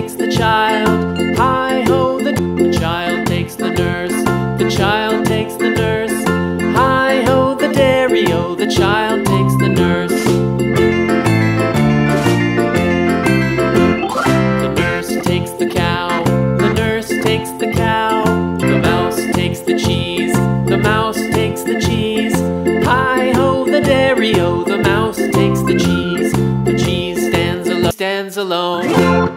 takes the child. Hi ho, the, the child takes the nurse. The child takes the nurse. Hi ho, the dairy o, the child takes the nurse. The nurse takes the cow. The nurse takes the cow. The mouse takes the cheese. The mouse takes the cheese. Hi ho, the dairy o, the mouse takes the cheese. The cheese stands alone.